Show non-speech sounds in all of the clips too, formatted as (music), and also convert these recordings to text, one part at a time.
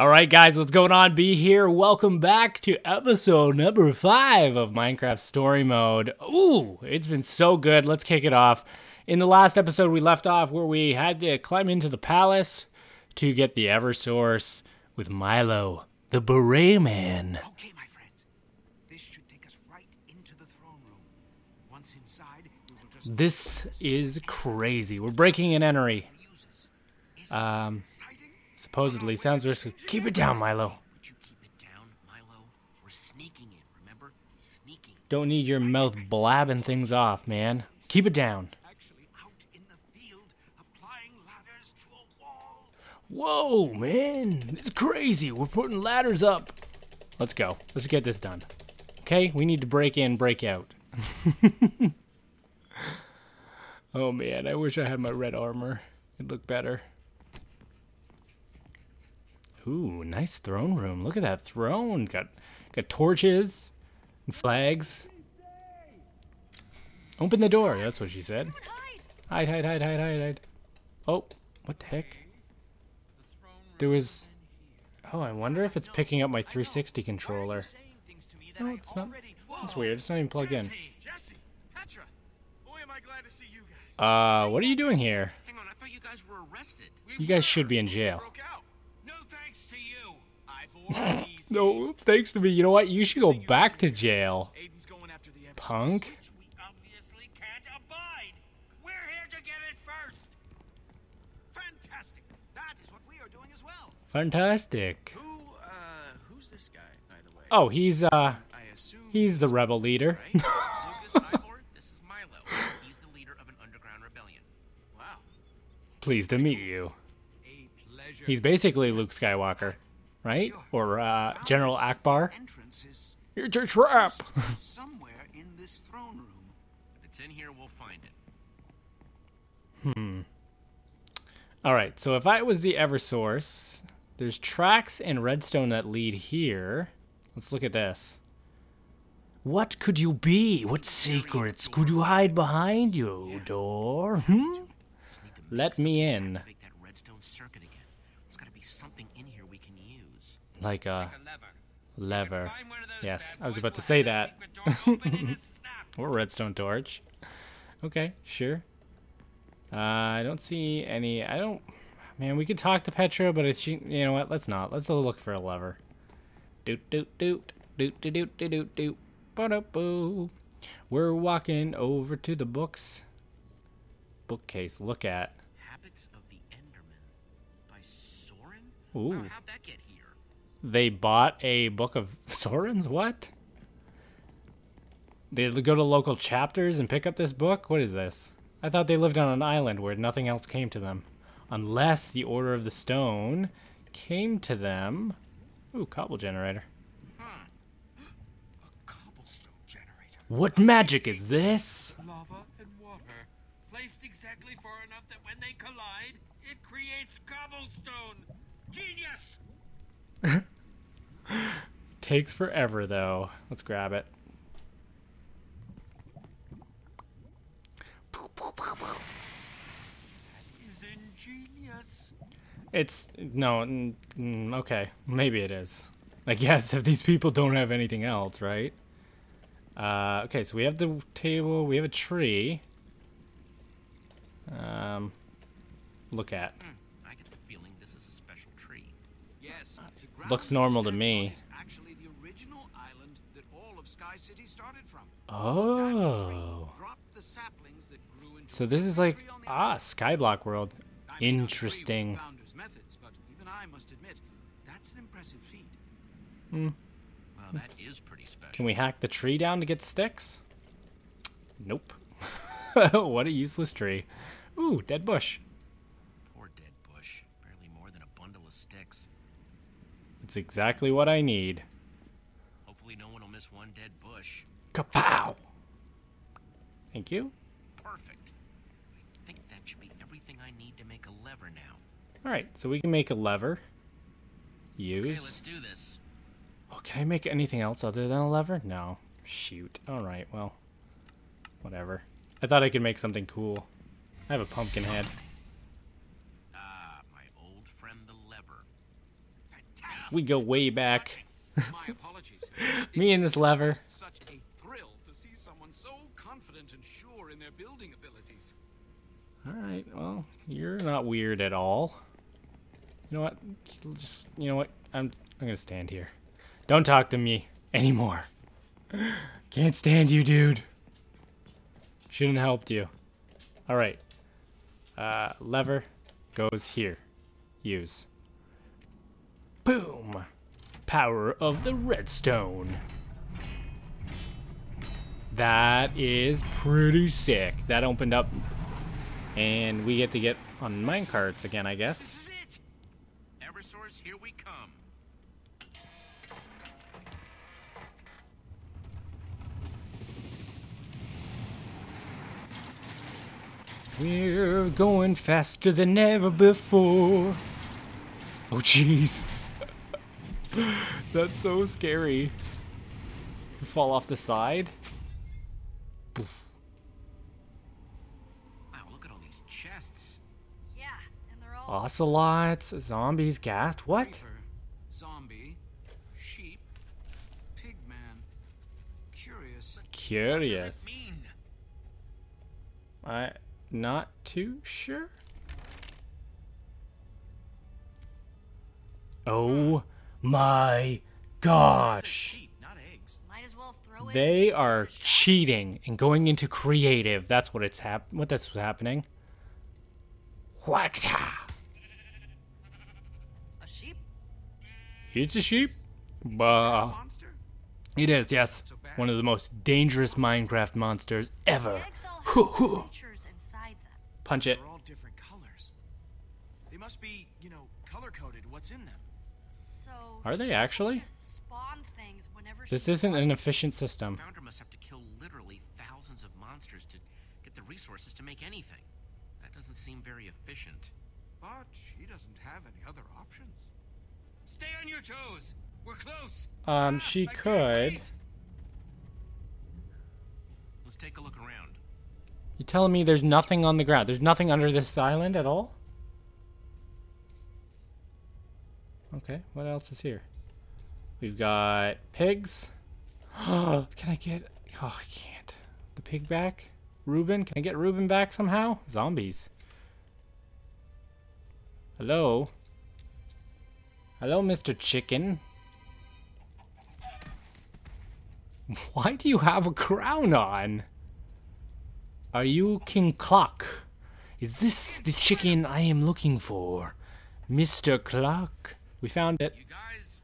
All right, guys, what's going on? Be here. Welcome back to episode number five of Minecraft Story Mode. Ooh, it's been so good. Let's kick it off. In the last episode, we left off where we had to climb into the palace to get the Eversource with Milo, the Beret Man. Okay, my friends. This should take us right into the throne room. Once inside, we will just This is crazy. We're breaking an us. Um? Supposedly sounds risky. Keep it down, Milo. Would you keep it down, Milo? We're sneaking in, remember? Sneaking. Don't need your mouth blabbing things off, man. Keep it down. Actually, out in the field, applying ladders to a wall. Whoa, man. It's crazy. We're putting ladders up. Let's go. Let's get this done. Okay? We need to break in, break out. (laughs) oh, man. I wish I had my red armor. It'd look better. Ooh, nice throne room. Look at that throne. Got got torches and flags. Open the door. That's what she said. Hide, hide, hide, hide, hide, hide. Oh, what the heck? There was. Oh, I wonder if it's picking up my 360 controller. No, it's not. It's weird. It's not even plugged in. Jesse, Petra, boy, am I glad to see you guys. Uh, what are you doing here? Hang on, I thought you guys were arrested. You guys should be in jail. (laughs) No, thanks to me. You know what? You should go back to jail. Aiden's going after the Eversource, Punk. we obviously can't abide. We're here to get it first. Fantastic. That is what we are doing as well. Fantastic. Who, uh, who's this guy, by the way? Oh, he's uh, I he's the rebel leader. Ivor, (laughs) this is Milo. He's the leader of an underground rebellion. Wow. Pleased to meet you. A pleasure. He's basically Luke Skywalker, right? Or uh, General Ackbar. Entrance is You're a trap. somewhere in this throne room. If it's in here, we'll find it. Hmm. All right, so if I was the Eversource, there's tracks and redstone that lead here. Let's look at this. What could you be? What secrets could you hide behind you, door? Hmm? Just need to Let me and in. like a lever. Yes, I was about to say that. (laughs) or redstone torch. Okay, sure. Uh, I don't see any. I don't. Man, we could talk to Petra, but it's you know what? Let's not. Let's look for a lever. Doot doot doot doot doot doot doot doot. doot. Ba boo. We're walking over to the books. Bookcase. Look at. Habits of the Enderman by Soren. Ooh. Wow, how'd that get they bought a book of Soren's. What? They go to local chapters and pick up this book. What is this? I thought they lived on an island where nothing else came to them, unless the Order of the Stone came to them. Ooh, cobble generator. Cobblestone generator. What magic is this? Lava and water. Placed exactly far enough that when they collide, it creates cobblestone. Genius! (laughs) Takes forever though. Let's grab it. It's no, okay, maybe it is. I guess if these people don't have anything else, right? Uh, okay, so we have the table, we have a tree. Um, look at. Yes. Uh, looks normal to me. Actually, the original island that all of Sky City started from. Oh. So this is like ah Skyblock World. Interesting. Hmm. Well, that is pretty special. Can we hack the tree down to get sticks? Nope. (laughs) what a useless tree. Ooh, dead bush. It's exactly what I need. Hopefully no one will miss one dead bush. Kapow! Thank you. Perfect. I think that should be everything I need to make a lever now. Alright, so we can make a lever. Use. Okay, let's do this. Oh, can I make anything else other than a lever? No. Shoot. Alright, well. Whatever. I thought I could make something cool. I have a pumpkin head. Ah, my old friend the lever. We go way back. My apologies. (laughs) Me and this lever. Such a thrill to see someone so confident and sure in their building abilities. Alright, well, you're not weird at all. You know what? Just you know what? I'm I'm gonna stand here. Don't talk to me anymore. (laughs) Can't stand you, dude. Shouldn't have helped you. Alright. Uh lever goes here. Use. Boom! Power of the redstone. That is pretty sick. That opened up and we get to get on minecarts again, I guess. This is it. Eversource, here we come. We're going faster than ever before. Oh, jeez. (laughs) That's so scary. To fall off the side. Wow, look at all these chests. Yeah, and they're all Ocelots, zombies, ghast. What? Reaper, zombie, sheep, pigman. Curious. Curious. it mean? I not too sure. Oh my gosh. sheep, not eggs. might as well throw it. They are cheating and going into creative. That's what it's hap- what that's what's happening. What? a sheep. It's a sheep. Bah. It is, yes. One of the most dangerous Minecraft monsters ever. Hoo, hoo. creatures inside them. Punch it. They're all different colors. They must be, you know, color coded. What's in them? So Are they actually? Just spawn things whenever This isn't an efficient system. Founder must have to kill literally thousands of monsters to get the resources to make anything. That doesn't seem very efficient. But she doesn't have any other options. Stay on your toes. We're close. Um, Ah, she I could. Let's take a look around. You telling me there's nothing on the ground? There's nothing under this island at all? Okay, what else is here? We've got pigs. (gasps) can I get... Oh, I can't. The pig back? Reuben? Can I get Reuben back somehow? Zombies. Hello? Hello, Mr. Chicken. (laughs) Why do you have a crown on? Are you King Clock? Is this the chicken I am looking for? Mr. Clock? We found it. You guys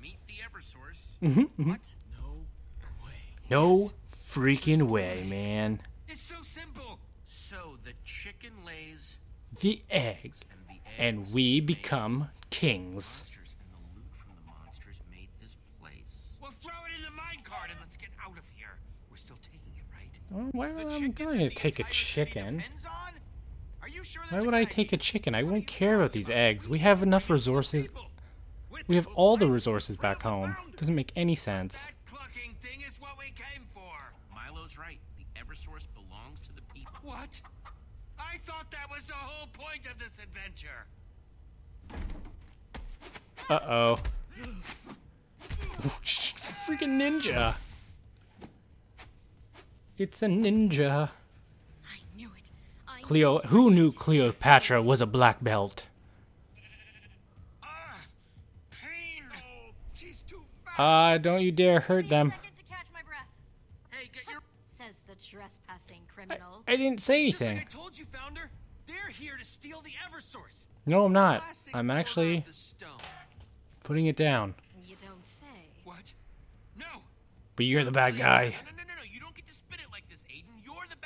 meet the Eversource. Mm-hmm, mm-hmm. What? No way. No freaking way, man. It's so simple. So the chicken lays The egg. and the And we become kings. monsters and the loot from the monsters made this place. Well, throw it in the minecart and let's get out of here. We're still taking it, right? Oh, why The would I'm going to the take a chicken? depends on? Are you sure Why would I take a chicken? I What are won't care about these eggs. We have enough resources. People, with We have all the resources back home. around. Doesn't make any sense. That clucking thing is what we came for. Milo's right. The Eversource belongs to the people. What? I thought that was the whole point of this adventure. Uh-oh. Freaking ninja. It's a ninja. I knew it. I Cleo, who knew Cleopatra was a black belt? Ah, pain. Oh, she's too fast. Uh, don't you dare hurt them. seconds to catch my breath. Hey, your Says the trespassing I, criminal. I didn't say Just like anything. I told you, Founder. They're here to steal the Eversource. No, I'm not. I'm actually of the stone. putting it down. You don't say. What? No. But you're the bad guy. No, no, no, no, no. You don't get to spin it like this, Aiden. You're the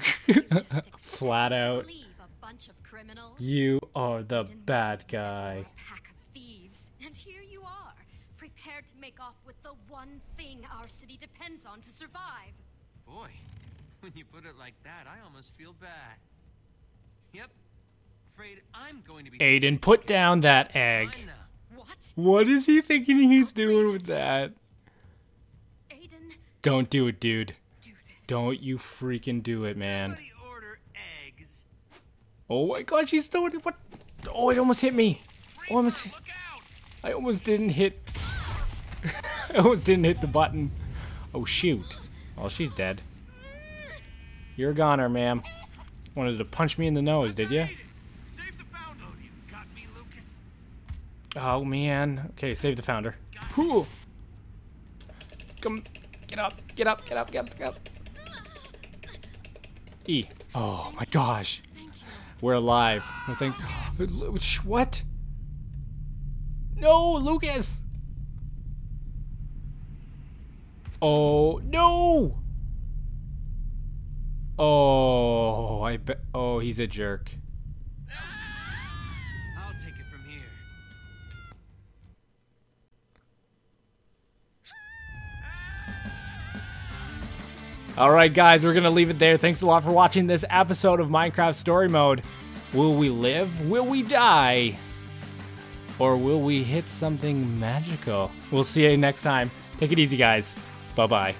bad guy. (laughs) Flat out. Believe a bunch of criminals. You are the bad know you were guy. Make off with the one thing our city depends on to survive. Boy, when you put it like that, I almost feel bad. Yep. Afraid I'm going to be. Aiden, put down that egg. What? What is he thinking he's doing with that? Aiden, Don't do it, dude. Do Don't you freaking do it, man. Somebody order eggs. Oh my god, she's throwing it. What? Oh, it almost hit me. Oh, almost, Look! I almost didn't hit. I (laughs) almost didn't hit the button. Oh shoot. Oh, she's dead. You're a goner, ma'am. Wanted to punch me in the nose, did you? Oh man. Okay, save the founder. Whew. Come, get up, get up, get up, get up, get up. E. Oh my gosh. We're alive. I think. (gasps) What? No, Lukas. Oh no. Oh, I bet. Oh, he's a jerk. I'll take it from here. All right, guys, we're going to leave it there. Thanks a lot for watching this episode of Minecraft Story Mode. Will we live? Will we die? Or will we hit something magical? We'll see you next time. Take it easy, guys. Bye bye.